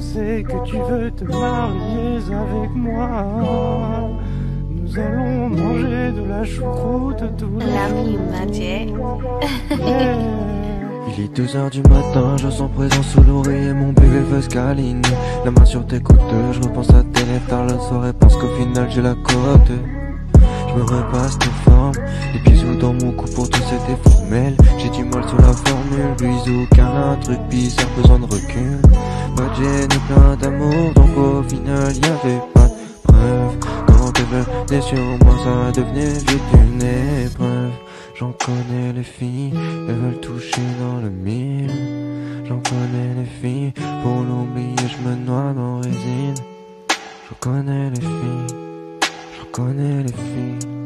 sais que tu veux te marier avec moi. Nous allons manger de la choucroute tous les jours. Il est 2 heures du matin, je sens présent sous l'oreiller, mon bébé veut câline. La main sur tes côtes, je repense à tes lèvres tard la soirée parce qu'au final j'ai la cote. Je me repasse tes formes, les bisous dans mon cou pour tout c'était formel. J'ai du formule, bisous, car un truc bizarre, besoin de recul. Gêne et plein d'amour, donc au final y avait pas de preuve. Quand t'es venue sur moi, ça devenait vite une épreuve. J'en connais les filles, elles veulent toucher dans le mille. J'en connais les filles, pour l'oublier je me noie dans résine. J'en connais les filles, j'en connais les filles.